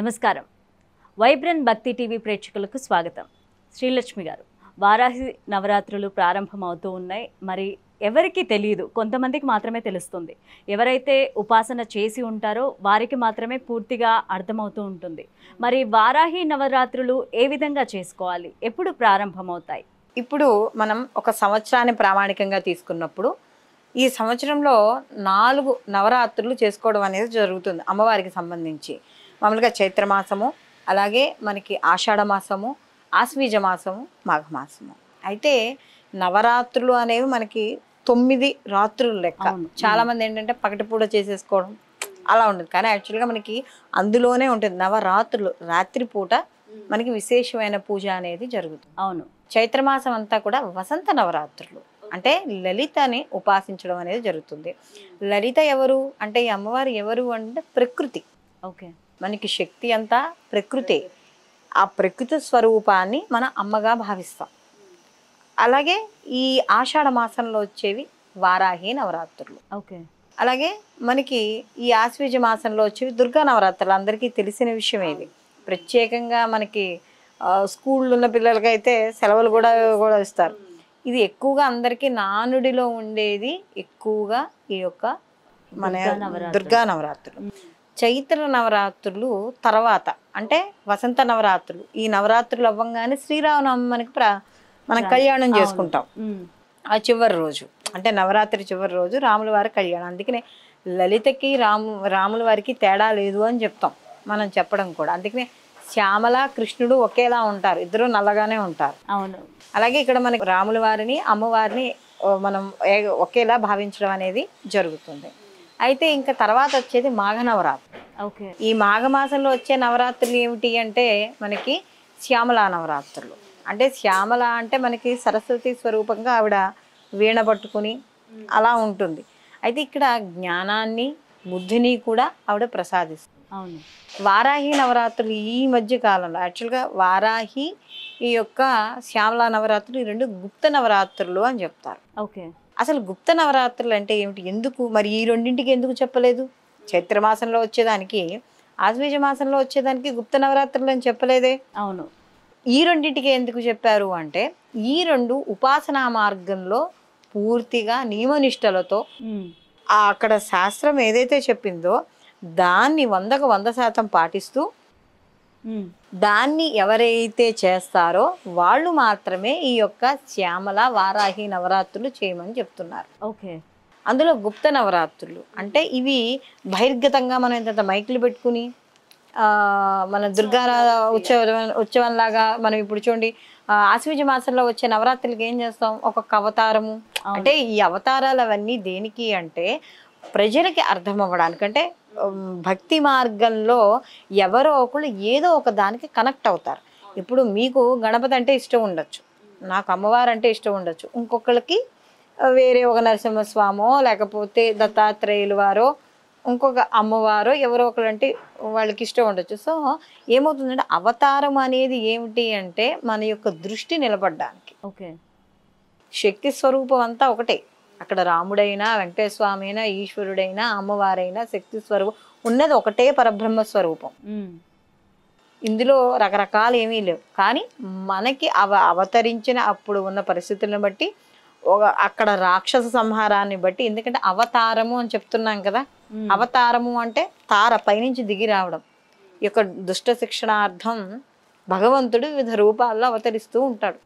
నమస్కారం. వైబ్రెంట్ భక్తి టీవీ ప్రేక్షకులకు స్వాగతం. శ్రీలక్ష్మి గారు వారాహి నవరాత్రులు ప్రారంభమవుతూ ఉన్నాయి. మరి ఎవరికి తెలియదు కొంతమందికి మాత్రమే తెలుస్తుంది. ఎవరైతే ఉపాసన చేసి ఉంటారో వారికి మాత్రమే పూర్తిగా అర్థమవుతూ ఉంటుంది. మరి వారాహి నవరాత్రులు ఏ విధంగా చేసుకోవాలి? ఎప్పుడు ప్రారంభమవుతాయి? ఇప్పుడు మనం ఒక సంవత్సరాన్ని ప్రామాణికంగా తీసుకున్నప్పుడు ఈ సంవత్సరంలో నాలుగు నవరాత్రులు చేసుకోవడం అనేది జరుగుతుంది అమ్మవారికి సంబంధించి. మామూలుగా చైత్రమాసము అలాగే మనకి ఆషాఢ మాసము ఆశ్వీజ మాసము మాఘమాసము అయితే నవరాత్రులు అనేవి మనకి తొమ్మిది రాత్రులు లెక్క. అవును. చాలా మంది ఏంటంటే పగటిపూట చేసేసుకోవడం అలా ఉంటుంది కానీ యాక్చువల్గా మనకి అందులోనే ఉంటుంది నవరాత్రులు. రాత్రిపూట మనకి విశేషమైన పూజ అనేది జరుగుతుంది. అవును. చైత్రమాసం అంతా కూడా వసంత నవరాత్రులు. అంటే లలితని ఉపాసించడం అనేది జరుగుతుంది. లలిత ఎవరు? అంటే ఈ అమ్మవారు ఎవరు అంటే ప్రకృతి. ఓకే. మనకి శక్తి అంతా ప్రకృతే. ఆ ప్రకృతి స్వరూపాన్ని మన అమ్మగా భావిస్తాం. అలాగే ఈ ఆషాఢ మాసంలో వచ్చేవి వారాహి నవరాత్రులు. ఓకే. అలాగే మనకి ఈ ఆశ్వీజ మాసంలో వచ్చేవి దుర్గా నవరాత్రులు. అందరికీ తెలిసిన విషయం ఇది. ప్రత్యేకంగా మనకి స్కూళ్ళు ఉన్న పిల్లలకైతే సెలవులు కూడా కూడా ఇస్తారు. ఇది ఎక్కువగా అందరికీ నానుడిలో ఉండేది ఎక్కువగా ఈ యొక్క మన దుర్గా నవరాత్రులు. చైత్ర నవరాత్రులు తర్వాత అంటే వసంత నవరాత్రులు. ఈ నవరాత్రులు అవ్వంగానే శ్రీరామనవమి మనకి ప్ర మనం కళ్యాణం. చేసుకుంటాం. ఆ చివరి రోజు అంటే నవరాత్రి చివరి రోజు రాముల వారి కళ్యాణం. అందుకనే లలితకి రాము రాముల వారికి తేడా లేదు అని చెప్తాం మనం చెప్పడం కూడా. అందుకనే శ్యామల కృష్ణుడు ఒకేలా ఉంటారు ఇద్దరు నల్లగానే ఉంటారు. అవును. అలాగే ఇక్కడ మనకి రాముల వారిని అమ్మవారిని మనం ఒకేలా భావించడం అనేది జరుగుతుంది. అయితే ఇంకా తర్వాత వచ్చేది మాఘ నవరాత్రి ఓకే. ఈ మాఘమాసంలో వచ్చే నవరాత్రులు ఏమిటి అంటే మనకి శ్యామలా నవరాత్రులు. అంటే శ్యామల అంటే మనకి సరస్వతి స్వరూపంగా ఆవిడ వీణ పట్టుకుని అలా ఉంటుంది. అయితే ఇక్కడ జ్ఞానాన్ని బుద్ధిని కూడా ఆవిడ ప్రసాదిస్తుంది. అవును. వారాహి నవరాత్రులు ఈ మధ్య కాలంలో యాక్చువల్గా వారాహి ఈ యొక్క శ్యామలా నవరాత్రులు ఈ రెండు గుప్త నవరాత్రులు అని చెప్తారు. ఓకే. అసలు గుప్త నవరాత్రులు అంటే ఏమిటి? ఎందుకు? మరి ఈ రెండింటికి ఎందుకు చెప్పలేదు? చైత్రమాసంలో వచ్చేదానికి ఆశ్వీజ మాసంలో వచ్చేదానికి గుప్త నవరాత్రులు అని చెప్పలేదే? అవును. ఈ రెండింటికి ఎందుకు చెప్పారు అంటే ఈ రెండు ఉపాసనా మార్గంలో పూర్తిగా నియమనిష్టలతో అక్కడ శాస్త్రం ఏదైతే చెప్పిందో దాన్ని వందకు వంద శాతం పాటిస్తూ. దాన్ని ఎవరైతే చేస్తారో వాళ్ళు మాత్రమే ఈ యొక్క శ్యామల వారాహి నవరాత్రులు చేయమని చెప్తున్నారు. ఓకే అందులో గుప్త నవరాత్రులు అంటే ఇవి బహిర్గతంగా మనం ఇంత మైకులు పెట్టుకుని మన దుర్గా ఉత్సవం ఉత్సవంలాగా మనం ఇప్పుడు చూడండి ఆశ్వీజ మాసంలో వచ్చే నవరాత్రులకి ఏం చేస్తాం? ఒక్కొక్క అవతారము. అంటే ఈ అవతారాలు అవన్నీ దేనికి అంటే ప్రజలకి అర్థం అవ్వడానికి అంటే భక్తి మార్గంలో ఎవరో ఒకళ్ళు ఏదో ఒక దానికి కనెక్ట్ అవుతారు. ఇప్పుడు మీకు గణపతి అంటే ఇష్టం ఉండొచ్చు. నాకు అమ్మవారు అంటే ఇష్టం ఉండొచ్చు. ఇంకొకళ్ళకి వేరే ఒక నరసింహస్వామో లేకపోతే దత్తాత్రేయులు వారో ఇంకొక అమ్మవారో ఎవరో ఒకరు అంటే వాళ్ళకి ఇష్టం ఉండొచ్చు. సో ఏమవుతుందంటే అవతారం అనేది ఏమిటి అంటే మన యొక్క దృష్టి నిలబడడానికి. ఓకే. శక్తి స్వరూపం అంతా ఒకటే. అక్కడ రాముడైనా అయినా ఈశ్వరుడైనా అమ్మవారైనా శక్తి స్వరూపం ఉన్నది ఒకటే పరబ్రహ్మ స్వరూపం. ఇందులో రకరకాలు ఏమీ లేవు కానీ మనకి అవ అవతరించిన అప్పుడు ఉన్న పరిస్థితులను బట్టి ఒక అక్కడ రాక్షస సంహారాన్ని బట్టి ఎందుకంటే అవతారము అని చెప్తున్నాం కదా. అవతారము అంటే తార పైనుంచి దిగి రావడం ఈ యొక్క దుష్ట శిక్షణార్థం భగవంతుడు వివిధ రూపాల్లో అవతరిస్తూ ఉంటాడు.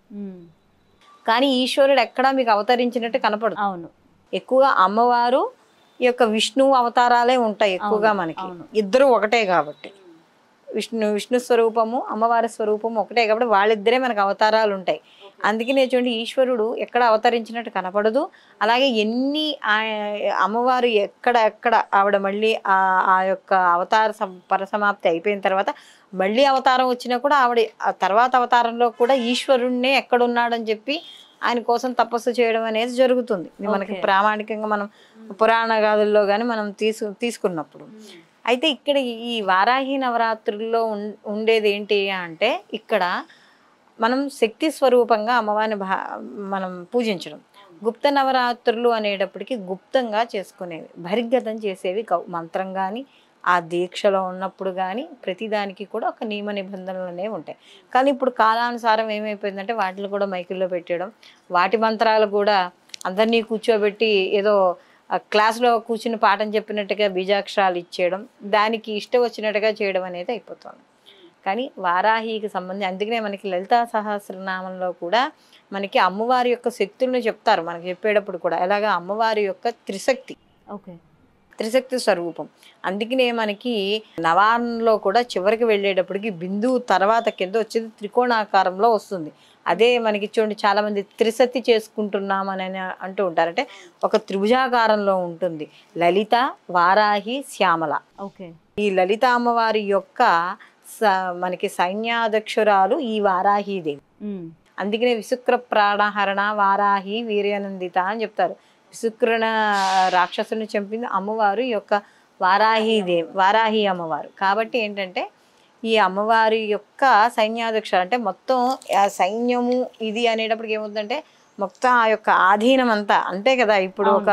కానీ ఈశ్వరుడు ఎక్కడా మీకు అవతరించినట్టు కనపడదు. అవును. ఎక్కువగా అమ్మవారు ఈ యొక్క విష్ణువు అవతారాలే ఉంటాయి ఎక్కువగా మనకి. ఇద్దరు ఒకటే కాబట్టి. విష్ణు విష్ణు స్వరూపము అమ్మవారి స్వరూపము ఒకటే కాబట్టి వాళ్ళిద్దరే మనకు అవతారాలు ఉంటాయి. అందుకనే చూడండి ఈశ్వరుడు ఎక్కడ అవతరించినట్టు కనపడదు. అలాగే ఎన్ని అమ్మవారు ఎక్కడ ఎక్కడ ఆవిడ మళ్ళీ ఆ ఆ యొక్క అవతార పరిసమాప్తి అయిపోయిన తర్వాత మళ్ళీ అవతారం వచ్చినా కూడా ఆవిడ ఆ తర్వాత అవతారంలో కూడా ఈశ్వరుణ్ణే ఎక్కడున్నాడని చెప్పి ఆయన కోసం తపస్సు చేయడం అనేది జరుగుతుంది. మనకి. ప్రామాణికంగా మనం పురాణ గాథల్లో కానీ మనం తీసు తీసుకున్నప్పుడు. అయితే ఇక్కడ ఈ వారాహి నవరాత్రుల్లో ఉం- ఉండేది ఏంటి అంటే ఇక్కడ మనం శక్తి స్వరూపంగా అమ్మవారిని భా మనం పూజించడం. గుప్త నవరాత్రులు అనేటప్పటికి గుప్తంగా చేసుకునేవి బహిర్గతం చేసేవి మంత్రం కానీ ఆ దీక్షలో ఉన్నప్పుడు కానీ ప్రతిదానికి కూడా ఒక నియమ నిబంధనలు అనేవి ఉంటాయి. కానీ ఇప్పుడు కాలానుసారం ఏమైపోయిందంటే వాటిని కూడా మైకిల్లో పెట్టడం వాటి మంత్రాలు కూడా అందరినీ కూర్చోబెట్టి ఏదో క్లాస్లో కూర్చుని పాఠం చెప్పినట్టుగా బీజాక్షరాలు ఇచ్చేయడం దానికి ఇష్టం వచ్చినట్టుగా చేయడం అనేది అయిపోతుంది. కానీ వారాహికి సంబంధించి అందుకనే మనకి లలితా సహస్రనామంలో కూడా మనకి అమ్మవారి యొక్క శక్తులను చెప్తారు. మనకి చెప్పేటప్పుడు కూడా ఎలాగా అమ్మవారి యొక్క త్రిశక్తి. ఓకే. త్రిశక్తి స్వరూపం. అందుకనే మనకి నవారణలో కూడా చివరికి వెళ్ళేటప్పటికి బిందువు తర్వాత కింద వచ్చేది త్రికోణాకారంలో వస్తుంది. అదే మనకి చూడండి చాలా మంది త్రిశక్తి చేసుకుంటున్నాం అని అంటూ ఉంటారు. అంటే ఒక త్రిభుజాకారంలో ఉంటుంది. లలిత వారాహి శ్యామల. ఓకే. ఈ లలిత అమ్మవారి యొక్క మనకి సైన్యాధ్యక్షురాలు ఈ వారాహీదేవి ఉమ్. అందుకనే విశుక్ర ప్రాణహరణ వారాహి వీర్యానందిత అని చెప్తారు. విశుక్రణ రాక్షసుని చంపింది అమ్మవారు ఈ యొక్క వారాహిదేవి వారాహి అమ్మవారు. కాబట్టి ఏంటంటే ఈ అమ్మవారి యొక్క సైన్యాధ్యక్షులు అంటే మొత్తం ఆ సైన్యము ఇది అనేటప్పటికి ఏమవుతుందంటే మొత్తం ఆ యొక్క ఆధీనం అంతా అంతే కదా. ఇప్పుడు ఒక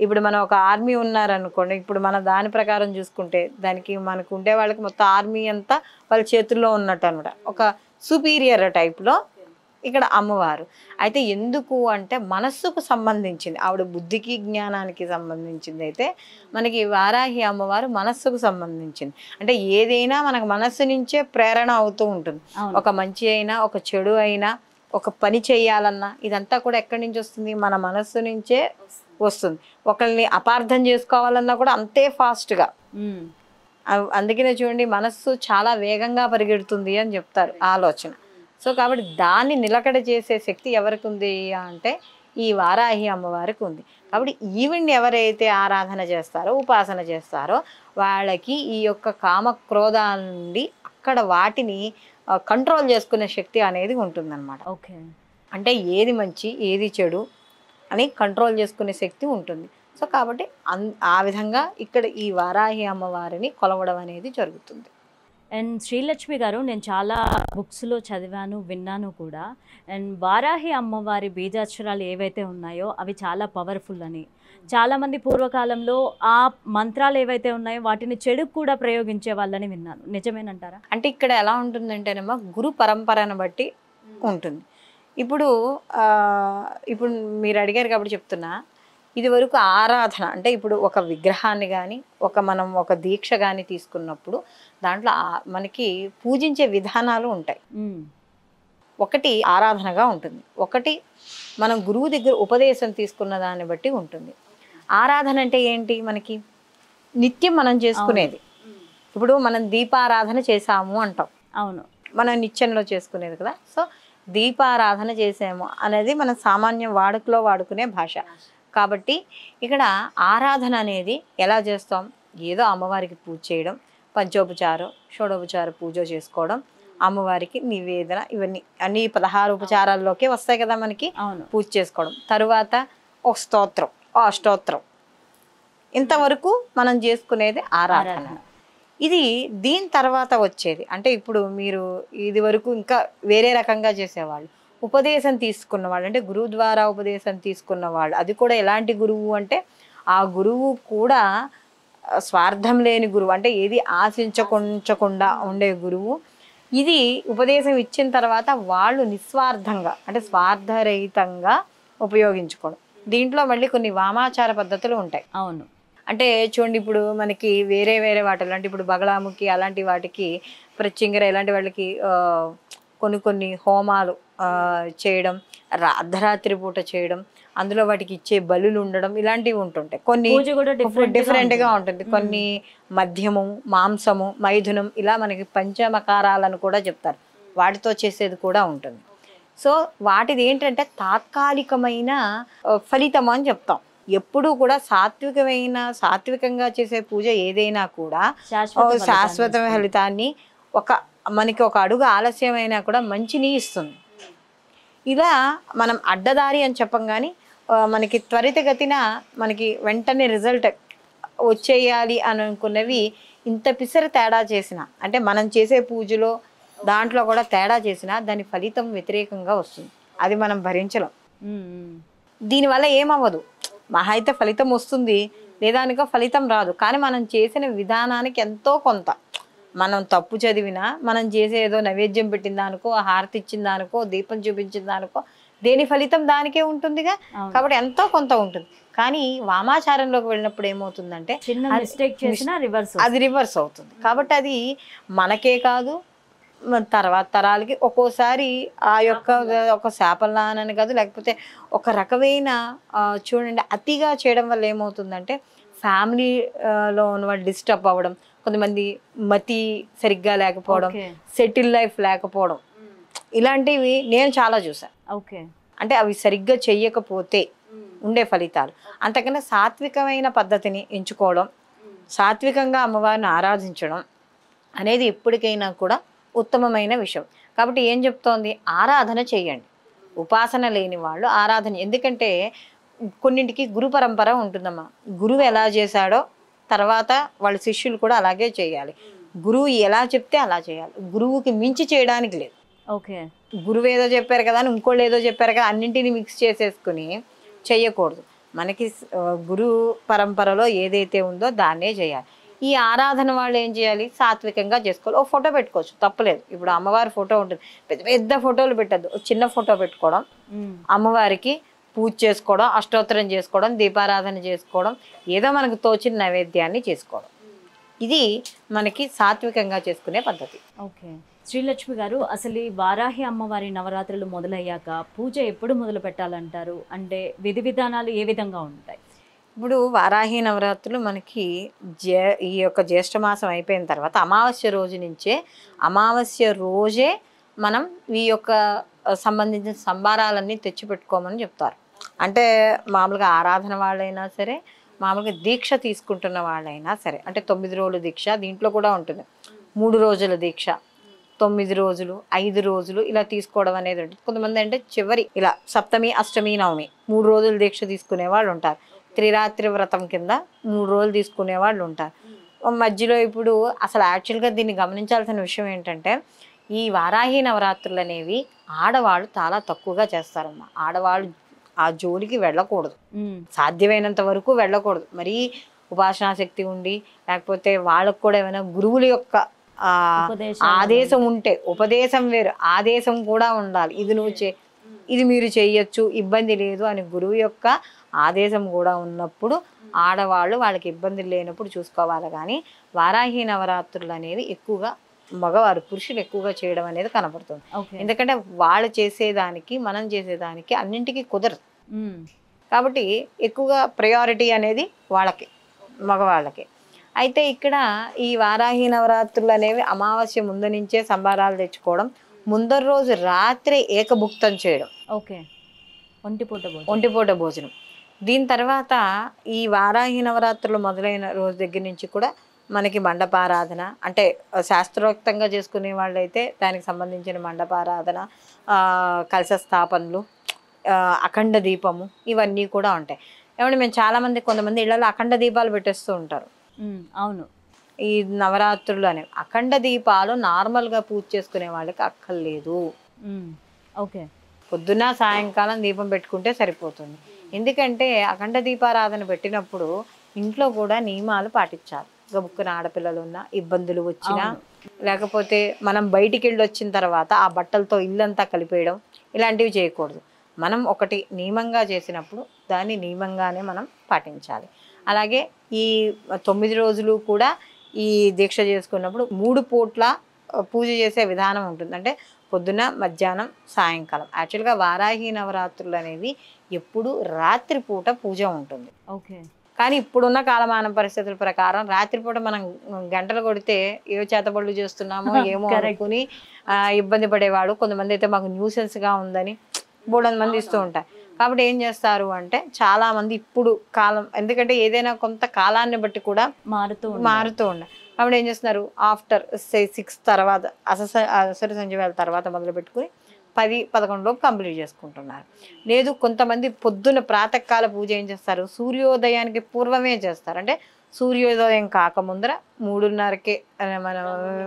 ఇప్పుడు మనం ఒక ఆర్మీ ఉన్నారనుకోండి ఇప్పుడు మన దాని ప్రకారం చూసుకుంటే దానికి మనకు ఉండే వాళ్ళకి మొత్తం ఆర్మీ అంతా వాళ్ళ చేతుల్లో ఉన్నట్టు అనమాట ఒక సుపీరియర్ టైప్లో ఇక్కడ అమ్మవారు. అయితే ఎందుకు అంటే మనస్సుకు సంబంధించింది. ఆవిడ బుద్ధికి జ్ఞానానికి సంబంధించింది అయితే మనకి వారాహి అమ్మవారు మనస్సుకు సంబంధించింది. అంటే ఏదైనా మనకు మనస్సు నుంచే ప్రేరణ అవుతూ ఉంటుంది. ఒక మంచి అయినా ఒక చెడు అయినా ఒక పని చేయాలన్నా ఇదంతా కూడా ఎక్కడి నుంచి వస్తుంది? మన మనస్సు నుంచే వస్తుంది. ఒకరిని అపార్థం చేసుకోవాలన్నా కూడా అంతే ఫాస్ట్గా. అందుకనే చూడండి మనస్సు చాలా వేగంగా పరిగెడుతుంది అని చెప్తారు ఆలోచన. సో కాబట్టి దాన్ని నిలకడ చేసే శక్తి ఎవరికి ఉంది అంటే ఈ వారాహి అమ్మవారికి ఉంది కాబట్టి ఈవిడ్ని ఎవరైతే ఆరాధన చేస్తారో ఉపాసన చేస్తారో వాళ్ళకి ఈ యొక్క కామ క్రోధాల నుండి అక్కడ వాటిని కంట్రోల్ చేసుకునే శక్తి అనేది ఉంటుందన్నమాట. ఓకే. అంటే ఏది మంచి ఏది చెడు అని కంట్రోల్ చేసుకునే శక్తి ఉంటుంది. సో కాబట్టి అన్ ఆ విధంగా ఇక్కడ ఈ వారాహి అమ్మవారిని కొలవడం అనేది జరుగుతుంది. అండ్ శ్రీలక్ష్మి గారు నేను చాలా బుక్స్లో చదివాను విన్నాను కూడా. అండ్ వారాహి అమ్మవారి బీజాక్షరాలు ఏవైతే ఉన్నాయో అవి చాలా పవర్ఫుల్ అని. చాలామంది పూర్వకాలంలో ఆ మంత్రాలు ఏవైతే ఉన్నాయో వాటిని చెడుకు కూడా ప్రయోగించే వాళ్ళని విన్నాను. నిజమేనంటారా? అంటే ఇక్కడ ఎలా ఉంటుందంటేనేమో గురు పరంపరను బట్టి ఉంటుంది. ఇప్పుడు ఇప్పుడు మీరు అడిగారు కాబట్టి చెప్తున్నా. ఇది వరకు ఆరాధన అంటే ఇప్పుడు ఒక విగ్రహాన్ని కానీ ఒక మనం ఒక దీక్ష కానీ తీసుకున్నప్పుడు దాంట్లో మనకి పూజించే విధానాలు ఉంటాయి. ఒకటి ఆరాధనగా ఉంటుంది. ఒకటి మనం గురువు దగ్గర ఉపదేశం తీసుకున్న దాన్ని బట్టి ఉంటుంది. ఆరాధన అంటే ఏంటి మనకి? నిత్యం మనం చేసుకునేది. ఇప్పుడు మనం దీపారాధన చేసాము అంటాం. అవును. మనం నిత్యంలో చేసుకునేది కదా. సో దీపారాధన చేసాము అనేది మన సామాన్య వాడుకలో వాడుకునే భాష. కాబట్టి ఇక్కడ ఆరాధన అనేది ఎలా చేస్తాం? ఏదో అమ్మవారికి పూజ చేయడం పంచోపచారం షోడోపచార పూజ చేసుకోవడం అమ్మవారికి నివేదన ఇవన్నీ అన్ని పదహారు ఉపచారాల్లోకే వస్తాయి కదా మనకి? పూజ చేసుకోవడం. తరువాత ఒక స్తోత్రం అష్టోత్రం. ఇంతవరకు మనం చేసుకునేది ఆరాధన. ఇది దీని తర్వాత వచ్చేది. అంటే ఇప్పుడు మీరు ఇది వరకు ఇంకా వేరే రకంగా చేసేవాళ్ళు. ఉపదేశం తీసుకున్న వాళ్ళు అంటే గురువు ద్వారా ఉపదేశం తీసుకున్న వాళ్ళు అది కూడా ఎలాంటి గురువు అంటే ఆ గురువు కూడా స్వార్థం లేని గురువు అంటే ఏది ఆశించకుంచకుండా ఉండే గురువు. ఇది ఉపదేశం ఇచ్చిన తర్వాత వాళ్ళు నిస్వార్థంగా అంటే స్వార్థరహితంగా ఉపయోగించుకోవడం. దీంట్లో మళ్ళీ కొన్ని వామాచార పద్ధతులు ఉంటాయి. అవును. అంటే చూడండి ఇప్పుడు మనకి వేరే వేరే వాటిలో అంటే ఇప్పుడు బగలాముఖి అలాంటి వాటికి ప్రత్యంగిర ఇలాంటి వాళ్ళకి కొన్ని కొన్ని హోమాలు చేయడం అర్ధరాత్రి పూట చేయడం అందులో వాటికి ఇచ్చే బలులు ఉండడం ఇలాంటివి ఉంటుంటాయి. కొన్ని పూజ కూడా డిఫరెంట్ డిఫరెంట్గా ఉంటుంది. కొన్ని మద్యము మాంసము మైథునం ఇలా మనకి పంచమకారాలను కూడా చెప్తారు. వాటితో చేసేది కూడా ఉంటుంది. సో వాటిది ఏంటంటే తాత్కాలికమైన ఫలితం అని చెప్తాం. ఎప్పుడూ కూడా సాత్వికమైన సాత్వికంగా చేసే పూజ ఏదైనా కూడా శాశ్వత. ఫలితాన్ని ఒక మనకి ఒక అడుగు ఆలస్యమైనా కూడా మంచిని ఇస్తుంది. ఇలా మనం అడ్డదారి అని చెప్పం కానీ మనకి త్వరితగతిన మనకి వెంటనే రిజల్ట్ వచ్చేయాలి అని అనుకున్నవి ఇంత పిసర తేడా చేసిన అంటే మనం చేసే పూజలో దాంట్లో కూడా తేడా చేసిన దాని ఫలితం వ్యతిరేకంగా వస్తుంది. అది మనం భరించలేం. దీనివల్ల ఏమవ్వదు. మహా అయితే ఫలితం వస్తుంది. లేదానికో ఫలితం రాదు. కానీ మనం చేసిన విధానానికి ఎంతో కొంత మనం తప్పు చదివినా మనం చేసే ఏదో నైవేద్యం పెట్టిన దానికో హారతి ఇచ్చిన దానికో దీపం చూపించిన దానికో దేని ఫలితం దానికే ఉంటుందిగా. కాబట్టి ఎంతో కొంత ఉంటుంది. కానీ వామాచారంలోకి వెళ్ళినప్పుడు ఏమవుతుందంటే చిన్న మిస్టేక్ చేసినా రివర్స్ అది రివర్స్ అవుతుంది. కాబట్టి అది మనకే కాదు తర్వాత తరాలకి ఒక్కోసారి ఆ యొక్క ఒక శాపలానని కాదు లేకపోతే ఒక రకమైన చూడండి అతిగా చేయడం వల్ల ఏమవుతుందంటే ఫ్యామిలీలో ఉన్న వాళ్ళు డిస్టర్బ్ అవ్వడం కొంతమంది మతి సరిగ్గా లేకపోవడం సెటిల్ లైఫ్ లేకపోవడం. ఇలాంటివి నేను చాలా చూసాను ఓకే. అంటే అవి సరిగ్గా చెయ్యకపోతే ఉండే ఫలితాలు. అంతకన్నా సాత్వికమైన పద్ధతిని ఎంచుకోవడం సాత్వికంగా అమ్మవారిని ఆరాధించడం అనేది ఎప్పటికైనా కూడా ఉత్తమమైన విషయం. కాబట్టి ఏం చెప్తోంది? ఆరాధన చేయండి. ఉపాసన లేని వాళ్ళు ఆరాధన. ఎందుకంటే కొన్నింటికి గురు పరంపర ఉంటుందమ్మా. గురువు ఎలా చేశాడో తర్వాత వాళ్ళ శిష్యులు కూడా అలాగే చేయాలి. గురువు ఎలా చెప్తే అలా చేయాలి. గురువుకి మించి చేయడానికి లేదు. ఓకే. గురువు ఏదో చెప్పారు కదా అని ఇంకోళ్ళు ఏదో చెప్పారు కదా అన్నింటిని మిక్స్ చేసేసుకుని చేయకూడదు. మనకి గురు పరంపరలో ఏదైతే ఉందో దాన్నే చేయాలి. ఈ ఆరాధన వాళ్ళు ఏం చేయాలి? సాత్వికంగా చేసుకోవాలి. ఓ ఫోటో పెట్టుకోవచ్చు. తప్పలేదు. ఇప్పుడు అమ్మవారి ఫోటో ఉంటుంది. పెద్ద పెద్ద ఫోటోలు పెట్టద్దు. చిన్న ఫోటో పెట్టుకోవడం. అమ్మవారికి పూజ చేసుకోవడం అష్టోత్తరం చేసుకోవడం దీపారాధన చేసుకోవడం ఏదో మనకు తోచిన నైవేద్యాన్ని చేసుకోవడం. ఇది మనకి సాత్వికంగా చేసుకునే పద్ధతి. ఓకే. శ్రీలక్ష్మి గారు అసలు ఈ వారాహి అమ్మవారి నవరాత్రులు మొదలయ్యాక పూజ ఎప్పుడు మొదలు పెట్టాలంటారు? అంటే విధి విధానాలు ఏ విధంగా ఉంటాయి? ఇప్పుడు వారాహి నవరాత్రులు మనకి జే ఈ యొక్క జ్యేష్ఠ మాసం అయిపోయిన తర్వాత అమావాస్య రోజు నుంచే అమావాస్య రోజే మనం ఈ యొక్క సంబంధించిన సంబారాలన్నీ తెచ్చిపెట్టుకోమని చెప్తారు. అంటే మామూలుగా ఆరాధన వాళ్ళైనా సరే మామూలుగా దీక్ష తీసుకుంటున్న వాళ్ళైనా సరే అంటే తొమ్మిది రోజుల దీక్ష దీంట్లో కూడా ఉంటుంది. మూడు రోజుల దీక్ష తొమ్మిది రోజులు ఐదు రోజులు ఇలా తీసుకోవడం అనేది ఉంటుంది. కొంతమంది అంటే చివరి ఇలా సప్తమి అష్టమి నవమి మూడు రోజులు దీక్ష తీసుకునే వాళ్ళు ఉంటారు. త్రిరాత్రి వ్రతం కింద మూడు రోజులు తీసుకునే వాళ్ళు ఉంటారు. మధ్యలో ఇప్పుడు అసలు యాక్చువల్గా దీన్ని గమనించాల్సిన విషయం ఏంటంటే ఈ వారాహి నవరాత్రులు అనేవి ఆడవాళ్ళు చాలా తక్కువగా చేస్తారమ్మా. ఆడవాళ్ళు ఆ జోలికి వెళ్ళకూడదు. సాధ్యమైనంత వరకు వెళ్ళకూడదు. మరీ ఉపాసనా శక్తి ఉండి లేకపోతే వాళ్ళకు కూడా ఏమైనా గురువుల యొక్క ఆదేశం ఉంటే ఉపదేశం వేరు ఆదేశం కూడా ఉండాలి. ఇది నువ్వు చే ఇది మీరు చేయొచ్చు ఇబ్బంది లేదు అని గురువు యొక్క ఆదేశం కూడా ఉన్నప్పుడు ఆడవాళ్ళు వాళ్ళకి ఇబ్బంది లేనప్పుడు చూసుకోవాలి. కానీ వారాహి నవరాత్రులు అనేవి ఎక్కువగా మగవారు పురుషులు ఎక్కువగా చేయడం అనేది కనపడుతుంది. ఎందుకంటే వాళ్ళు చేసేదానికి మనం చేసేదానికి అన్నింటికి కుదరదు. కాబట్టి ఎక్కువగా ప్రయారిటీ అనేది వాళ్ళకి మగవాళ్ళకి. అయితే ఇక్కడ ఈ వారాహి నవరాత్రులు అనేవి అమావాస్య ముందు నుంచే సంబారాలు తెచ్చుకోవడం ముందర రోజు రాత్రి ఏకభుక్తం చేయడం. ఓకే. ఒంటిపూట ఒంటిపూట భోజనం. దీని తర్వాత ఈ వారాహి నవరాత్రులు మొదలైన రోజు దగ్గర నుంచి కూడా మనకి మండపారాధన అంటే శాస్త్రోక్తంగా చేసుకునే వాళ్ళైతే దానికి సంబంధించిన మండపారాధన కలశ స్థాపనలు అఖండ దీపము ఇవన్నీ కూడా ఉంటాయి. ఏమంటే మేము చాలామంది కొంతమంది ఇళ్ళలో అఖండ దీపాలు పెట్టేస్తూ ఉంటారు. అవును. ఈ నవరాత్రులు అనేవి అఖండ దీపాలు నార్మల్గా పూజ చేసుకునే వాళ్ళకి అక్కర్లేదు. ఓకే. పొద్దున్న సాయంకాలం దీపం పెట్టుకుంటే సరిపోతుంది. ఎందుకంటే అఖండ దీపారాధన పెట్టినప్పుడు ఇంట్లో కూడా నియమాలు పాటించాలి. గబుక్కున ఆడపిల్లలు ఉన్న ఇబ్బందులు వచ్చినా లేకపోతే మనం బయటికి వెళ్ళి వచ్చిన తర్వాత ఆ బట్టలతో ఇల్లంతా కలిపేయడం ఇలాంటివి చేయకూడదు. మనం ఒకటి నియమంగా చేసినప్పుడు దాన్ని నియమంగానే మనం పాటించాలి. అలాగే ఈ తొమ్మిది రోజులు కూడా ఈ దీక్ష చేసుకున్నప్పుడు మూడు పూట్ల పూజ చేసే విధానం ఉంటుంది. అంటే పొద్దున మధ్యాహ్నం సాయంకాలం. యాక్చువల్గా వారాహి నవరాత్రులు అనేవి ఎప్పుడు రాత్రి పూట పూజ ఉంటుంది. ఓకే. కానీ ఇప్పుడున్న కాలమాన పరిస్థితుల ప్రకారం రాత్రిపూట మనం గంటలు కొడితే ఏ చేతబడులు చేస్తున్నామో ఏమో. అనుకుని ఇబ్బంది పడేవాడు. కొంతమంది అయితే మాకు న్యూసెన్స్గా ఉందని బోడని మంది ఇస్తూ ఉంటారు. కాబట్టి ఏం చేస్తారు అంటే చాలా మంది ఇప్పుడు కాలం ఎందుకంటే ఏదైనా కొంత కాలాన్ని బట్టి కూడా మారుతూ ఉండాలి. మారుతూ ఉన్నాయి కాబట్టి ఏం చేస్తున్నారు? ఆఫ్టర్ సిక్స్ తర్వాత అసస అసలు సంజీవాల తర్వాత మొదలు పెట్టుకుని పది పదకొండు లోపు కంప్లీట్ చేసుకుంటున్నారు. లేదు కొంతమంది పొద్దున్న ప్రాతకాల పూజ ఏం చేస్తారు? సూర్యోదయానికి పూర్వమే చేస్తారు. అంటే సూర్యోదయం కాకముందర మూడున్నరకే మన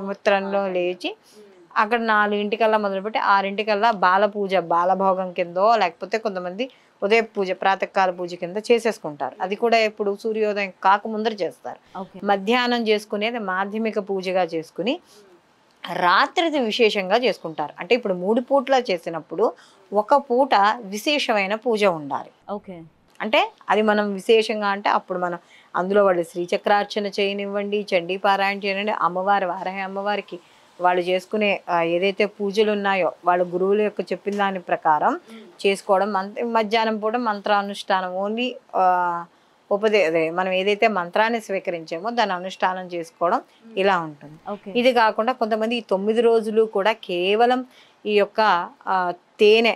మిత్రంలో లేచి అక్కడ నాలుగింటికల్లా మొదలుపెట్టి ఆరింటికల్లా బాల పూజ బాలభోగం కిందో లేకపోతే కొంతమంది ఉదయ పూజ ప్రాతకాల పూజ కింద చేసేసుకుంటారు. అది కూడా ఇప్పుడు సూర్యోదయం కాకముందర చేస్తారు. ఓకే. మధ్యాహ్నం చేసుకునేది మాధ్యమిక పూజగా చేసుకుని రాత్రిది విశేషంగా చేసుకుంటారు. అంటే ఇప్పుడు మూడు పూట్ల చేసినప్పుడు ఒక పూట విశేషమైన పూజ ఉండాలి. ఓకే. అంటే అది మనం విశేషంగా అంటే అప్పుడు మనం అందులో వాళ్ళు శ్రీచక్రార్చన చేయనివ్వండి చండీ పారాయణ చేయనివ్వండి అమ్మవారి వారాహి అమ్మవారికి వాళ్ళు చేసుకునే ఏదైతే పూజలు ఉన్నాయో వాళ్ళ గురువుల యొక్క చెప్పిన దాని ప్రకారం చేసుకోవడం మంత్ర మధ్యాహ్నం పూట మంత్రానుష్ఠానం ఓన్లీ ఉపదే అదే మనం ఏదైతే మంత్రాన్ని స్వీకరించామో దాని అనుష్ఠానం చేసుకోవడం ఇలా ఉంటుంది. ఇది కాకుండా కొంతమంది ఈ తొమ్మిది రోజులు కూడా కేవలం ఈ యొక్క తేనె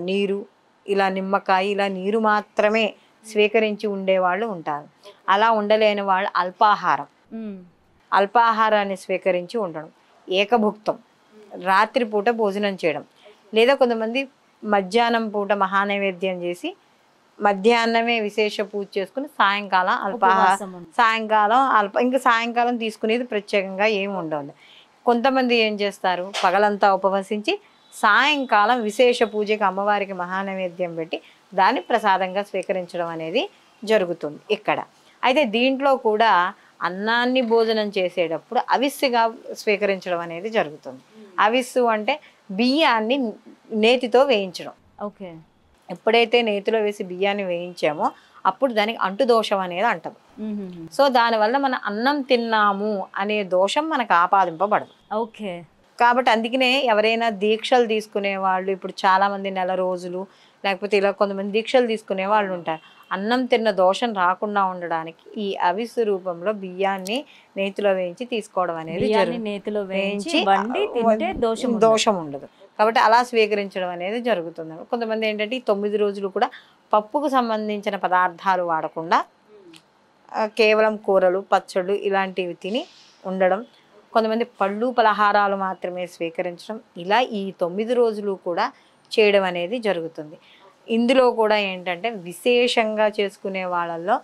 నీరు ఇలా నిమ్మకాయ ఇలా నీరు మాత్రమే స్వీకరించి ఉండేవాళ్ళు ఉంటారు. అలా ఉండలేని వాళ్ళు అల్పాహారం. మ్మ్. అల్పాహారాన్ని స్వీకరించి ఉండడం ఏకభుక్తం రాత్రిపూట భోజనం చేయడం లేదా కొంతమంది మధ్యాహ్నం పూట మహానైవేద్యం చేసి మధ్యాహ్నమే విశేష పూజ చేసుకుని సాయంకాలం అల్పాహారం ఉంది. సాయంకాలం అల్ప ఇంకా సాయంకాలం తీసుకునేది ప్రత్యేకంగా ఏమి ఉండదు. కొంతమంది ఏం చేస్తారు? పగలంతా ఉపవసించి సాయంకాలం విశేష పూజకి అమ్మవారికి మహానైవేద్యం పెట్టి దాన్ని ప్రసాదంగా స్వీకరించడం అనేది జరుగుతుంది ఇక్కడ. అయితే దీంట్లో కూడా అన్నాన్ని భోజనం చేసేటప్పుడు అవిస్సుగా స్వీకరించడం అనేది జరుగుతుంది. అవిస్సు అంటే బియ్యాన్ని నేతితో వేయించడం. ఓకే. ఎప్పుడైతే నేతిలో వేసి బియ్యాన్ని వేయించామో అప్పుడు దానికి అంటు దోషం అనేది అంటాం. మ్మ్. సో దానివల్ల మనం అన్నం తిన్నాము అనే దోషం మనకు ఆపాదింపబడదు. ఓకే. కాబట్టి అందుకనే ఎవరైనా దీక్షలు తీసుకునే వాళ్ళు ఇప్పుడు చాలా మంది నెల రోజులు లేకపోతే ఇలా కొంతమంది దీక్షలు తీసుకునే వాళ్ళు ఉంటారు. అన్నం తిన్న దోషం రాకుండా ఉండడానికి ఈ అవిసు రూపంలో బియ్యాన్ని నేతిలో వేయించి తీసుకోవడం అనేది నేతిలో వేయించి దోషం. దోషం ఉండదు. కాబట్టి అలా స్వీకరించడం అనేది జరుగుతుంది. కొంతమంది ఏంటంటే ఈ తొమ్మిది రోజులు కూడా పప్పుకు సంబంధించిన పదార్థాలు వాడకుండా కేవలం కూరలు పచ్చళ్ళు ఇలాంటివి తిని ఉండడం కొంతమంది పళ్ళు పలహారాలు మాత్రమే స్వీకరించడం ఇలా ఈ తొమ్మిది రోజులు కూడా చేయడం అనేది జరుగుతుంది. ఇందులో కూడా ఏంటంటే విశేషంగా చేసుకునే వాళ్ళల్లో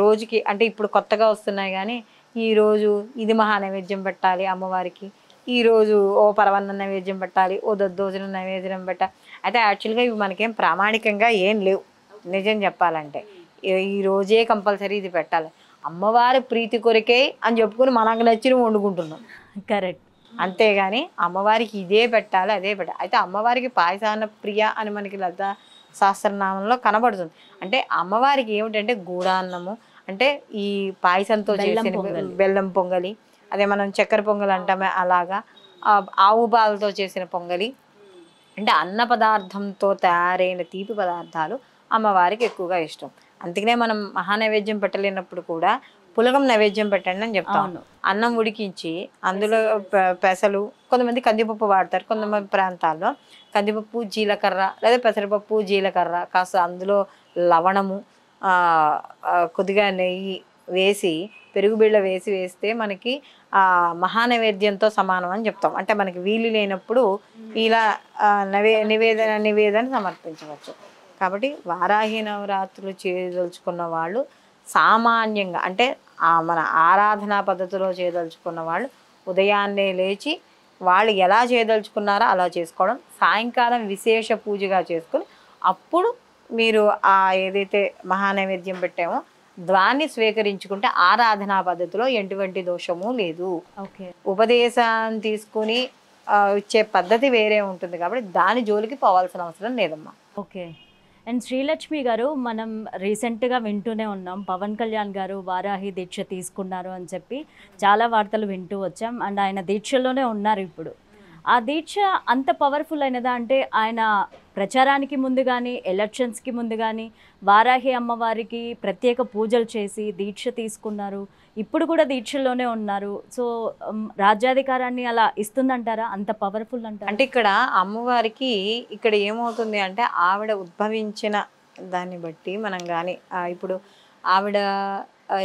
రోజుకి అంటే ఇప్పుడు కొత్తగా వస్తున్నాయి కానీ ఈరోజు ఇది మహా నైవేద్యం పెట్టాలి అమ్మవారికి ఈరోజు ఓ పరవన్న నైవేద్యం పెట్టాలి ఓ దద్దోజనం నైవేద్యం పెట్టాలి అయితే యాక్చువల్గా ఇవి మనకేం ప్రామాణికంగా ఏం లేవు నిజం చెప్పాలంటే. ఈ- రోజే కంపల్సరీ ఇది పెట్టాలి. అమ్మవారి ప్రీతి కొరికే అని చెప్పుకొని మనకు నచ్చినవి వండుకుంటున్నాం. కరెక్ట్. అంతేగాని అమ్మవారికి ఇదే పెట్టాలి అదే పెట్టాలి అయితే అమ్మవారికి పాయసాన ప్రియ అని మనకి లలిత సహస్రనామంలో కనబడుతుంది. అంటే అమ్మవారికి ఏమిటంటే గూడాన్నము అంటే ఈ పాయసంతో చేసిన. బెల్లం పొంగలి అదే మనం చక్కెర పొంగలి అంటామే అలాగా. ఆవు పాలతో చేసిన పొంగలి. అంటే అన్న పదార్థంతో తయారైన తీపి పదార్థాలు అమ్మవారికి ఎక్కువగా ఇష్టం. అందుకనే మనం మహానైవేద్యం పెట్టలేనప్పుడు కూడా పులగం నైవేద్యం పెట్టండి అని చెప్తాం. అవును. అన్నం ఉడికించి అందులో పెసలు కొంతమంది కందిపప్పు వాడతారు కొంతమంది ప్రాంతాల్లో కందిపప్పు జీలకర్ర లేదా పెసరపప్పు జీలకర్ర కాస్త అందులో లవణము కొద్దిగా నెయ్యి వేసి పెరుగు బిళ్ళ వేసి వేస్తే మనకి ఆ మహానైవేద్యంతో సమానం అని చెప్తాం. అంటే మనకి వీలు లేనప్పుడు ఇలా నవే నివేదన నివేదన సమర్పించవచ్చు. కాబట్టి వారాహి నవరాత్రులు చేయదలుచుకున్న వాళ్ళు సామాన్యంగా అంటే మన ఆరాధనా పద్ధతిలో చేయదలుచుకున్న వాళ్ళు ఉదయాన్నే లేచి వాళ్ళు ఎలా చేయదలుచుకున్నారో అలా చేసుకోవడం సాయంకాలం విశేష పూజగా చేసుకుని అప్పుడు మీరు ఆ ఏదైతే మహానైవేద్యం పెట్టామో దాన్ని స్వీకరించుకుంటే ఆరాధనా పద్ధతిలో ఎటువంటి దోషము లేదు. ఓకే. ఉపదేశం తీసుకుని ఇచ్చే పద్ధతి వేరే ఉంటుంది కాబట్టి దాని జోలికి పోవాల్సిన అవసరం లేదమ్మా. ఓకే. అండ్ శ్రీలక్ష్మి గారు మనం రీసెంట్గా వింటూనే ఉన్నాం. పవన్ కళ్యాణ్ గారు వారాహి దీక్ష తీసుకున్నారు అని చెప్పి చాలా వార్తలు వింటూ వచ్చాం. అండ్ ఆయన దీక్షలోనే ఉన్నారు ఇప్పుడు. ఆ దీక్ష అంత పవర్ఫుల్ అయినదా? అంటే ఆయన ప్రచారానికి ముందు కానీ ఎలక్షన్స్కి ముందు కానీ వారాహి అమ్మవారికి ప్రత్యేక పూజలు చేసి దీక్ష తీసుకున్నారు. ఇప్పుడు కూడా దీక్షలోనే ఉన్నారు. సో రాజ్యాధికారాన్ని అలా ఇస్తుందంటారా? అంత పవర్ఫుల్ అంటారా? అంటే ఇక్కడ అమ్మవారికి ఇక్కడ ఏమవుతుంది అంటే ఆవిడ ఉద్భవించిన దాన్ని బట్టి మనం కానీ ఇప్పుడు ఆవిడ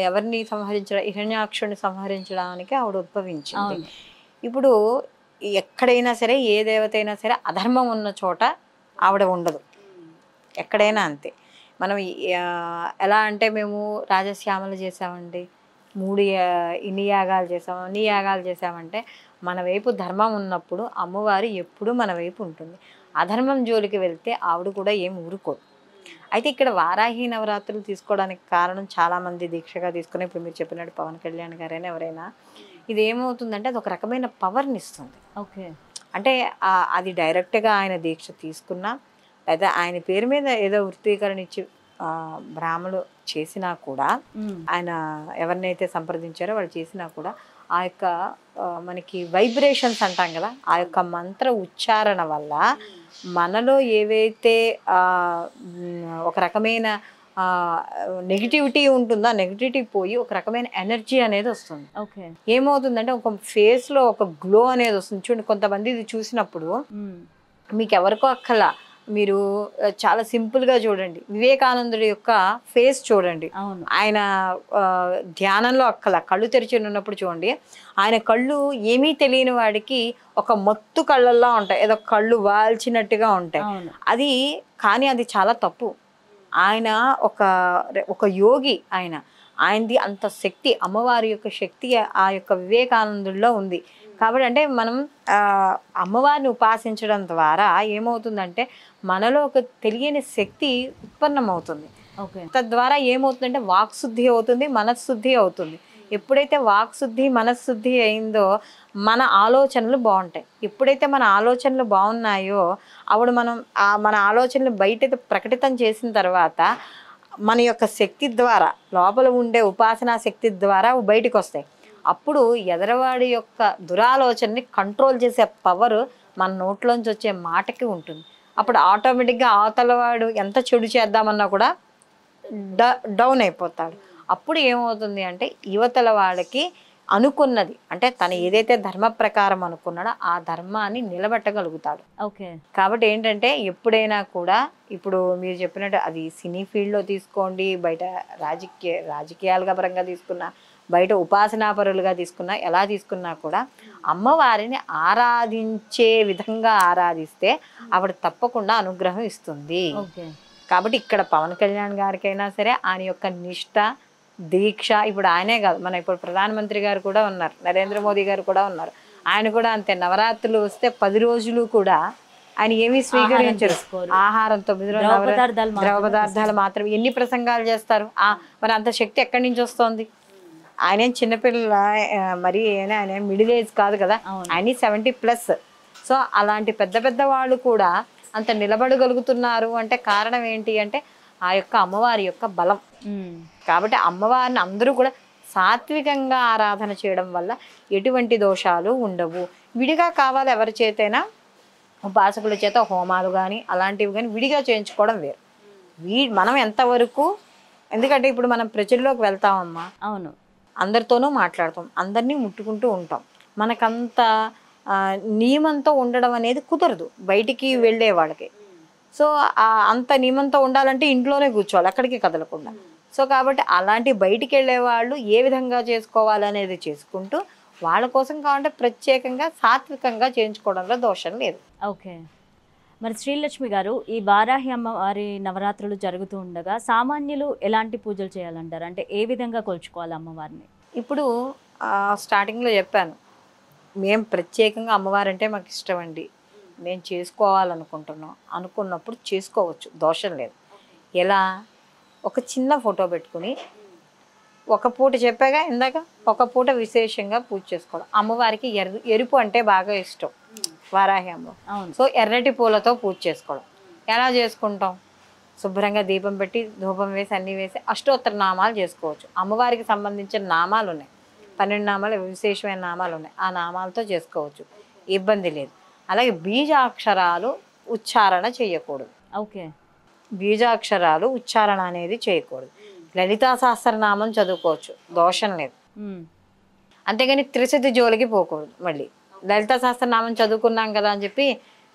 ఎవరిని సంహరించడం హిరణ్యాక్షుని సంహరించడానికి ఆవిడ ఉద్భవించింది. ఇప్పుడు ఎక్కడైనా సరే ఏ దేవత అయినా సరే అధర్మం ఉన్న చోట ఆవిడ ఉండదు. ఎక్కడైనా అంతే. మనం ఎలా అంటే మేము రాజశ్యామలు చేసామండి. మూడు ఇన్ని యాగాలు చేసాము అన్ని యాగాలు చేసామంటే మన వైపు ధర్మం ఉన్నప్పుడు అమ్మవారు ఎప్పుడూ మన వైపు ఉంటుంది. అధర్మం జోలికి వెళ్తే ఆవిడ కూడా ఏం ఊరుకోదు. అయితే ఇక్కడ వారాహి నవరాత్రులు తీసుకోవడానికి కారణం చాలామంది దీక్షగా తీసుకుని ఇప్పుడు మీరు చెప్పినట్టు పవన్ కళ్యాణ్ గారైనా ఎవరైనా ఇది ఏమవుతుందంటే అది ఒక రకమైన పవర్ని ఇస్తుంది. ఓకే. అంటే అది డైరెక్ట్గా ఆయన దీక్ష తీసుకున్నా లేదా ఆయన పేరు మీద ఏదో వృత్తీకరణ ఇచ్చి బ్రాహ్మలు చేసినా కూడా. ఆయన ఎవరినైతే సంప్రదించారో వాళ్ళు చేసినా కూడా ఆ యొక్క మనకి వైబ్రేషన్స్ అంటాం కదా ఆ యొక్క మంత్ర ఉచ్చారణ వల్ల మనలో ఏవైతే ఒక రకమైన నెగిటివిటీ ఉంటుందో? నెగిటివిటీ పోయి ఒక రకమైన ఎనర్జీ అనేది వస్తుంది. ఓకే. ఏమవుతుందంటే ఒక ఫేస్లో ఒక గ్లో అనేది వస్తుంది. చూడండి కొంతమంది ఇది చూసినప్పుడు. మీకు ఎవరికో అక్కల మీరు చాలా సింపుల్గా చూడండి. వివేకానందుడి యొక్క ఫేస్ చూడండి. ఆయన ధ్యానంలో అక్కల కళ్ళు తెరిచి ఉన్నప్పుడు చూడండి ఆయన కళ్ళు ఏమీ తెలియని వాడికి ఒక మత్తు కళ్ళల్లో ఉంటాయి. ఏదో కళ్ళు వాల్చినట్టుగా ఉంటాయి. అది కానీ అది చాలా తప్పు. ఆయన ఒక ఒక యోగి ఆయన. ఆయనది అంత శక్తి అమ్మవారి యొక్క శక్తి ఆ యొక్క వివేకానందుల్లో ఉంది. కాబట్టి అంటే మనం అమ్మవారిని ఉపాసించడం ద్వారా ఏమవుతుందంటే మనలో ఒక తెలియని శక్తి ఉత్పన్నమవుతుంది. ఓకే. తద్వారా ఏమవుతుందంటే వాక్శుద్ధి అవుతుంది మనశుద్ధి అవుతుంది. ఎప్పుడైతే వాక్శుద్ధి మనశుద్ధి అయిందో మన ఆలోచనలు బాగుంటాయి. ఎప్పుడైతే మన ఆలోచనలు బాగున్నాయో అప్పుడు మనం మన ఆలోచనలు బయట ప్రకటితం చేసిన తర్వాత మన యొక్క శక్తి ద్వారా లోపల ఉండే ఉపాసనా శక్తి ద్వారా బయటకు వస్తాయి. అప్పుడు ఎదరవాడి యొక్క దురాలోచనని కంట్రోల్ చేసే పవర్ మన నోట్లోంచి వచ్చే మాటకి ఉంటుంది. అప్పుడు ఆటోమేటిక్గా అవతలవాడు ఎంత చెడు చేద్దామన్నా కూడా డ డౌన్ అయిపోతాడు. అప్పుడు ఏమవుతుంది అంటే యువతల వాళ్ళకి అనుకున్నది అంటే తను ఏదైతే ధర్మ ప్రకారం అనుకున్నాడో ఆ ధర్మాన్ని నిలబెట్టగలుగుతాడు. ఓకే. కాబట్టి ఏంటంటే ఎప్పుడైనా కూడా ఇప్పుడు మీరు చెప్పినట్టు అది సినీ ఫీల్డ్లో తీసుకోండి బయట రాజకీయ రాజకీయాలుగా పరంగా తీసుకున్నా బయట ఉపాసనాపరులుగా తీసుకున్నా ఎలా తీసుకున్నా కూడా అమ్మవారిని ఆరాధించే విధంగా ఆరాధిస్తే ఆవిడ తప్పకుండా అనుగ్రహం ఇస్తుంది. కాబట్టి ఇక్కడ పవన్ కళ్యాణ్ గారికైనా సరే ఆయన యొక్క నిష్ట దీక్ష. ఇప్పుడు ఆయనే కాదు మన ఇప్పుడు ప్రధానమంత్రి గారు కూడా ఉన్నారు నరేంద్ర మోదీ గారు కూడా ఉన్నారు. ఆయన కూడా అంతే నవరాత్రులు వస్తే పది రోజులు కూడా ఆయన ఏమీ స్వీకరించరు. ఆహారం తొమ్మిది రోజులు ద్రవ పదార్థాలు మాత్రం ఎన్ని ప్రసంగాలు చేస్తారు? ఆ మరి అంత శక్తి ఎక్కడి నుంచి వస్తుంది? ఆయన చిన్నపిల్ల మరి ఆయన మిడిల్ ఏజ్ కాదు కదా. ఆయన సెవెంటీ ప్లస్ సో అలాంటి పెద్ద పెద్ద వాళ్ళు కూడా అంత నిలబడగలుగుతున్నారు. అంటే కారణం ఏంటి అంటే ఆ యొక్క అమ్మవారి యొక్క బలం. కాబట్టి అమ్మవారిని అందరూ కూడా సాత్వికంగా ఆరాధన చేయడం వల్ల ఎటువంటి దోషాలు ఉండవు. విడిగా కావాలి ఎవరి చేతైనా ఉపాసకుల చేత హోమాలు కానీ అలాంటివి కానీ విడిగా చేయించుకోవడం వేరు. వీ మనం ఎంతవరకు ఎందుకంటే ఇప్పుడు మనం ప్రజల్లోకి వెళ్తామమ్మా. అవును. అందరితోనూ మాట్లాడతాం అందరినీ ముట్టుకుంటూ ఉంటాం. మనకంత నియమంతో ఉండడం అనేది కుదరదు. బయటికి వెళ్ళే వాళ్ళకి. సో అంత నియమంతో ఉండాలంటే ఇంట్లోనే కూర్చోవాలి ఎక్కడికి కదలకుండా. సో కాబట్టి అలాంటి బయటికి వెళ్ళే వాళ్ళు ఏ విధంగా చేసుకోవాలనేది చేసుకుంటూ వాళ్ళ కోసం కావాలంటే ప్రత్యేకంగా సాత్వికంగా చేయించుకోవడంలో దోషం లేదు. ఓకే. మరి శ్రీలక్ష్మి గారు ఈ వారాహి అమ్మవారి నవరాత్రులు జరుగుతూ ఉండగా సామాన్యులు ఎలాంటి పూజలు చేయాలంటారు? అంటే ఏ విధంగా కొలుచుకోవాలి అమ్మవారిని? ఇప్పుడు స్టార్టింగ్లో చెప్పాను. మేము ప్రత్యేకంగా అమ్మవారంటే మాకు ఇష్టం అండి మేము చేసుకోవాలనుకుంటున్నాం. అనుకున్నప్పుడు చేసుకోవచ్చు. దోషం లేదు. ఎలా? ఒక చిన్న ఫోటో పెట్టుకుని ఒక పూట చెప్పాగా ఇందాక ఒక పూట విశేషంగా పూజ చేసుకోవడం. అమ్మవారికి ఎర్ర ఎరుపు అంటే బాగా ఇష్టం వారాహి అమ్మ అవును. సో ఎర్రటి పూలతో పూజ చేసుకోవడం. ఎలా చేసుకుంటాం? శుభ్రంగా దీపం పెట్టి ధూపం వేసి అన్నీ వేసి అష్టోత్తర నామాలు చేసుకోవచ్చు. అమ్మవారికి సంబంధించిన నామాలు ఉన్నాయి పన్నెండు నామాలు విశేషమైన నామాలు ఉన్నాయి ఆ నామాలతో చేసుకోవచ్చు. ఇబ్బంది లేదు. అలాగే బీజాక్షరాలు ఉచ్చారణ చేయకూడదు. ఓకే. బీజాక్షరాలు ఉచ్చారణ అనేది చేయకూడదు. లలితా సహస్రనామం చదువుకోవచ్చు. దోషం లేదు. అంతేగాని త్రిశతి జోలికి పోకూడదు మళ్ళీ. లలిత సహస్రనామం చదువుకున్నాం కదా అని చెప్పి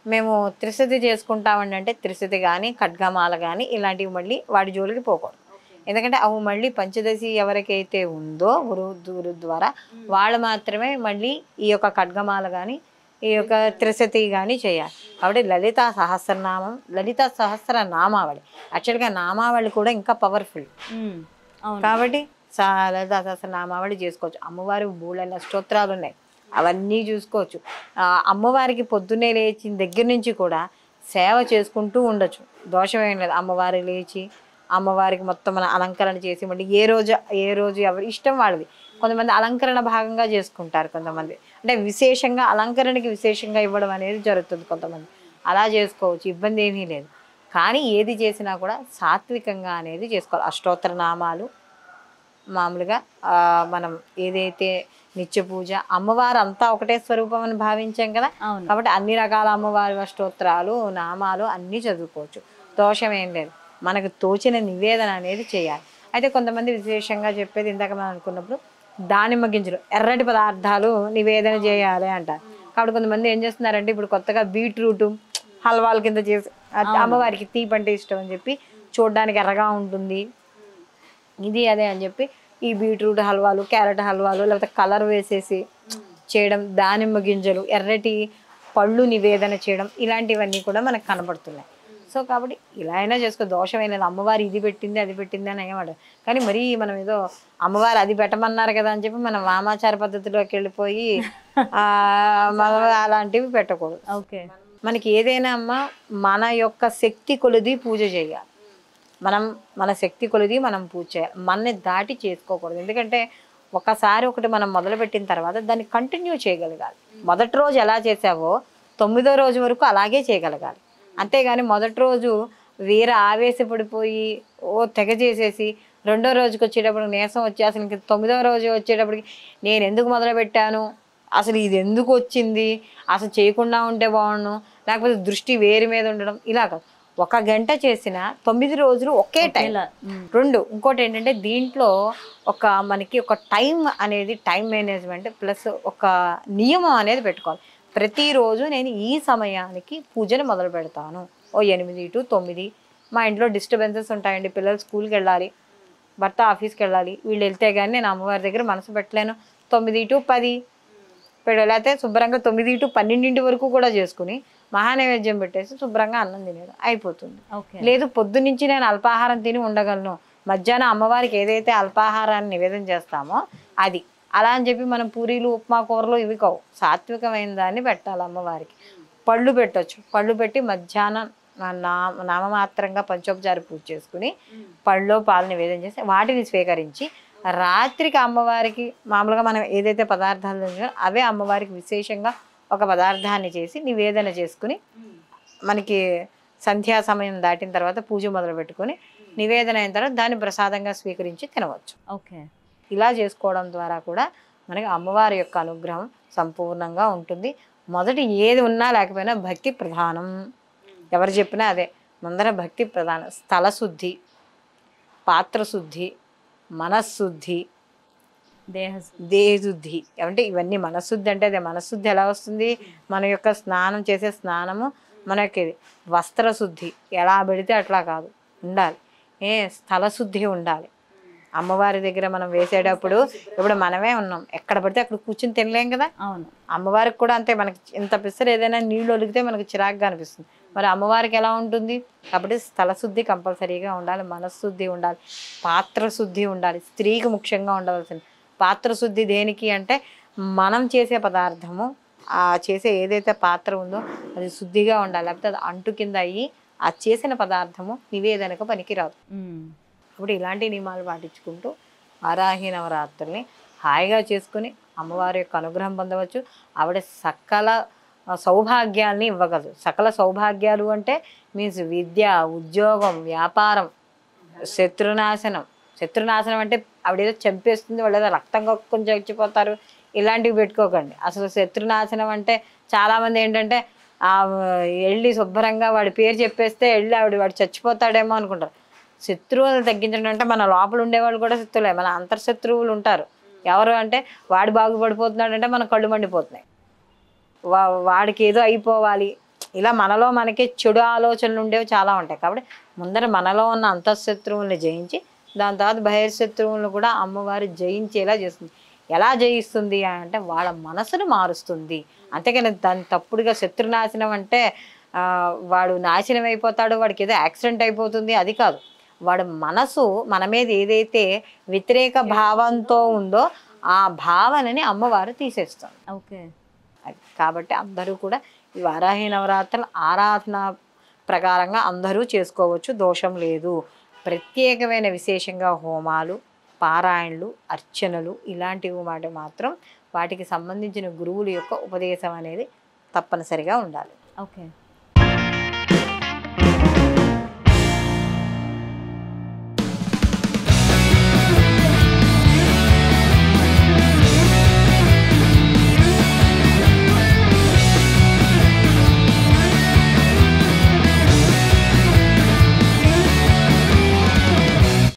మేము త్రిశతి చేసుకుంటామండి అంటే త్రిశతి కానీ ఖడ్గమాల కానీ ఇలాంటివి మళ్ళీ వాటి జోలికి పోకూడదు. ఎందుకంటే అవి మళ్ళీ పంచదశి ఎవరికైతే ఉందో గురు గురు ద్వారా వాళ్ళు మాత్రమే మళ్ళీ ఈ యొక్క ఖడ్గమాల కానీ ఈ యొక్క త్రిశతి కానీ చేయాలి. కాబట్టి లలిత సహస్రనామం లలిత సహస్ర నామావళి. యాక్చువల్గా నామావళి కూడా ఇంకా పవర్ఫుల్ కాబట్టి చాలా దశాస నామావళి చేసుకోవచ్చు. అమ్మవారి బూళ్ళైన స్తోత్రాలు ఉన్నాయి. అవన్నీ చూసుకోవచ్చు. అమ్మవారికి పొద్దున్నే లేచిన దగ్గర నుంచి కూడా సేవ చేసుకుంటూ ఉండొచ్చు. దోషం ఏం లేదు. అమ్మవారి లేచి అమ్మవారికి మొత్తం మన అలంకరణ చేసి మళ్ళీ ఏ రోజు ఏ రోజు ఎవరి ఇష్టం వాళ్ళది. కొంతమంది అలంకరణ భాగంగా చేసుకుంటారు కొంతమంది. అంటే విశేషంగా అలంకరణకి విశేషంగా ఇవ్వడం అనేది జరుగుతుంది కొంతమంది. అలా చేసుకోవచ్చు ఇబ్బంది ఏమీ లేదు. కానీ ఏది చేసినా కూడా సాత్వికంగా అనేది చేసుకోవాలి. అష్టోత్తర నామాలు మామూలుగా మనం ఏదైతే నిత్య పూజ అమ్మవారు అంతా ఒకటే స్వరూపం అని భావించాం కదా? కాబట్టి అన్ని రకాల అమ్మవారి స్తోత్రాలు నామాలు అన్నీ చదువుకోవచ్చు. దోషం ఏం లేదు. మనకు తోచిన నివేదన అనేది చేయాలి. అయితే కొంతమంది విశేషంగా చెప్పేది ఇందాక మనం అనుకున్నప్పుడు దానిమ్మ గింజలు ఎర్రటి పదార్థాలు నివేదన చేయాలి అంటారు కాబట్టి కొంతమంది ఏం చేస్తున్నారంటే ఇప్పుడు కొత్తగా బీట్రూట్ హల్వాల కింద చేసి అమ్మవారికి తీపి అంటే ఇష్టం అని చెప్పి చూడడానికి ఎర్రగా ఉంటుంది. ఇది అదే అని చెప్పి ఈ బీట్రూట్ హల్వాలు క్యారెట్ హల్వాలు లేకపోతే కలర్ వేసేసి చేయడం దానిమ్మ గింజలు ఎర్రటి పళ్ళు నివేదన చేయడం ఇలాంటివన్నీ కూడా మనకు కనబడుతున్నాయి సో కాబట్టి ఇలా అయినా చేసుకో. దోషమైన అమ్మవారు ఇది పెట్టింది అది పెట్టింది అని ఏమడ కానీ మరీ మనం ఏదో అమ్మవారు అది పెట్టమన్నారు కదా అని చెప్పి మనం వామాచార పద్ధతిలోకి వెళ్ళిపోయి అలాంటివి పెట్టకూడదు. ఓకే. మనకి ఏదైనా అమ్మ మన యొక్క శక్తి కొలిది పూజ చేయాలి. మనం మన శక్తి కొలిది మనం పూజ చేయాలి. మనని దాటి చేసుకోకూడదు. ఎందుకంటే ఒకసారి ఒకటి మనం మొదలుపెట్టిన తర్వాత దాన్ని కంటిన్యూ చేయగలగాలి. మొదటి రోజు ఎలా చేసావో తొమ్మిదో రోజు వరకు అలాగే చేయగలగాలి. అంతేగాని మొదటి రోజు వీర ఆవేశపడిపోయి ఓ తెగ చేసేసి రెండో రోజుకి వచ్చేటప్పుడు నీరసం వచ్చి అసలు ఇంక తొమ్మిదో రోజు వచ్చేటప్పటికి నేను ఎందుకు మొదలుపెట్టాను? అసలు ఇది ఎందుకు వచ్చింది? అసలు చేయకుండా ఉంటే బాగుండు? లేకపోతే దృష్టి వేరు మీద ఉండడం? ఇలా కాదు. ఒక గంట చేసిన తొమ్మిది రోజులు ఒకే టైం. రెండు ఇంకోటి ఏంటంటే దీంట్లో ఒక మనకి ఒక టైం అనేది టైం మేనేజ్మెంట్ ప్లస్ ఒక నియమం అనేది పెట్టుకోవాలి. ప్రతిరోజు నేను ఈ సమయానికి పూజను మొదలు పెడతాను. ఓ ఎనిమిది టు తొమ్మిది. మా ఇంట్లో డిస్టర్బెన్సెస్ ఉంటాయండి. పిల్లలు స్కూల్కి వెళ్ళాలి భర్త ఆఫీస్కి వెళ్ళాలి వీళ్ళు వెళ్తే కానీ నేను అమ్మవారి దగ్గర మనసు పెట్టలేను. తొమ్మిది టు పది. పెడ లేకపోతే శుభ్రంగా తొమ్మిది టు పన్నెండింటి వరకు కూడా చేసుకుని మహానైవేద్యం పెట్టేసి శుభ్రంగా అన్నం తినేది అయిపోతుంది. ఓకే. లేదు పొద్దు నుంచి నేను అల్పాహారం తిని ఉండగలను. మధ్యాహ్నం అమ్మవారికి ఏదైతే అల్పాహారాన్ని నివేదన చేస్తామో అది. అలా అని చెప్పి మనం పూరీలు ఉప్మా కూరలు ఇవి కావు. సాత్వికమైన దాన్ని పెట్టాలి అమ్మవారికి. పళ్ళు పెట్టచ్చు. పళ్ళు పెట్టి మధ్యాహ్నం నా- నామమాత్రంగా పంచోపచారి పూజ చేసుకుని పళ్ళు పాలు నివేదన చేసి వాటిని స్వీకరించి రాత్రికి అమ్మవారికి మామూలుగా మనం ఏదైతే పదార్థాలు తిన్నామో అవే అమ్మవారికి విశేషంగా ఒక పదార్థాన్ని చేసి నివేదన చేసుకుని మనకి సంధ్యా సమయం దాటిన తర్వాత పూజ మొదలు పెట్టుకొని నివేదన అయిన తర్వాత దాన్ని ప్రసాదంగా స్వీకరించి తినవచ్చు. ఓకే. ఇలా చేసుకోవడం ద్వారా కూడా మనకి అమ్మవారి యొక్క అనుగ్రహం సంపూర్ణంగా ఉంటుంది. మొదటి ఏది ఉన్నా లేకపోయినా భక్తి ప్రధానం. ఎవరు చెప్పినా అదే ముందర భక్తి ప్రధానం. స్థల శుద్ధి పాత్ర శుద్ధి మనశుద్ధి దేహ దేహశుద్ధి అంటే ఇవన్నీ మనశుద్ధి అంటే అదే మనశుద్ధి ఎలా వస్తుంది? మన యొక్క స్నానం చేసే స్నానము మనకి వస్త్ర శుద్ధి. ఎలా పెడితే అట్లా కాదు ఉండాలి. ఏ స్థల శుద్ధి ఉండాలి. అమ్మవారి దగ్గర మనం వేసేటప్పుడు ఇప్పుడు మనమే ఉన్నాం. ఎక్కడ పడితే అక్కడ కూర్చుని తినలేం కదా? అవును. అమ్మవారికి కూడా అంతే మనకి ఇంత పిసరు ఏదైనా నీళ్ళు ఒలిగితే మనకి చిరాకుగా అనిపిస్తుంది. మరి అమ్మవారికి ఎలా ఉంటుంది? కాబట్టి స్థల శుద్ధి కంపల్సరీగా ఉండాలి మనశుద్ధి ఉండాలి పాత్ర శుద్ధి ఉండాలి స్త్రీకి ముఖ్యంగా ఉండవలసింది. పాత్ర శుద్ధి దేనికి అంటే మనం చేసే పదార్థము ఆ చేసే ఏదైతే పాత్ర ఉందో అది శుద్ధిగా ఉండాలి. లేకపోతే అది అంటు కింద అయ్యి ఆ చేసిన పదార్థము నివేదనకు పనికిరాదు. అప్పుడు ఇప్పుడు ఇలాంటి నియమాలు పాటించుకుంటూ వారాహి నవరాత్రుల్ని హాయిగా చేసుకుని అమ్మవారి యొక్క అనుగ్రహం పొందవచ్చు. ఆవిడ సకల సౌభాగ్యాల్ని ఇవ్వగలదు. సకల సౌభాగ్యాలు అంటే మీన్స్ విద్య ఉద్యోగం వ్యాపారం శత్రునాశనం. శత్రునాశనం అంటే ఆవిడేదో చంపేస్తుంది వాళ్ళు ఏదో రక్తం కొంచెం చచ్చిపోతారు. ఇలాంటివి పెట్టుకోకండి. అసలు శత్రునాశనం అంటే చాలామంది ఏంటంటే ఆ వెళ్ళి శుభ్రంగా వాడి పేరు చెప్పేస్తే వెళ్ళి ఆవిడ వాడు చచ్చిపోతాడేమో అనుకుంటారు. శత్రువులు తగ్గించడం అంటే మన లోపల ఉండేవాళ్ళు కూడా శత్రువులే మన అంతర్శత్రువులు ఉంటారు. ఎవరు అంటే వాడు బాగుపడిపోతున్నాడు అంటే మన కళ్ళు మండిపోతున్నాయి. వా వాడికి ఏదో అయిపోవాలి. ఇలా మనలో మనకి చెడు ఆలోచనలు ఉండేవి చాలా ఉంటాయి. కాబట్టి ముందర మనలో ఉన్న అంతఃశత్రువుల్ని జయించి దాని తర్వాత బహిర్శత్రువులను కూడా అమ్మవారు జయించేలా చేస్తుంది. ఎలా జయిస్తుంది అంటే వాళ్ళ మనసును మారుస్తుంది. అంతేకాని దాని తప్పుడుగా శత్రునాశనం అంటే వాడు నాశనం అయిపోతాడు వాడికి ఏదో యాక్సిడెంట్ అయిపోతుంది అది కాదు. వాడు మనసు మన మీద ఏదైతే వ్యతిరేక భావంతో ఉందో ఆ భావనని అమ్మవారు తీసేస్తుంది. ఓకే. కాబట్టి అందరూ కూడా ఈ వారాహి నవరాత్రుల ఆరాధన ప్రకారంగా అందరూ చేసుకోవచ్చు దోషం లేదు. ప్రత్యేకమైన విశేషంగా హోమాలు పారాయణలు అర్చనలు ఇలాంటివి మాట మాత్రం వాటికి సంబంధించిన గురువుల యొక్క ఉపదేశం అనేది తప్పనిసరిగా ఉండాలి. ఓకే.